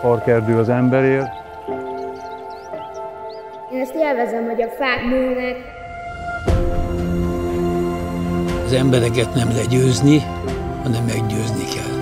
parkerdő az emberért. Én ezt élvezem, hogy a fák nőnek. Az embereket nem legyőzni, hanem meggyőzni kell.